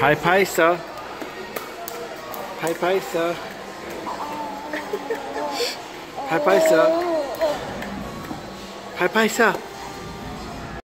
Hi Paisa. Hi Paisa. Hi Paisa. Hi Paisa.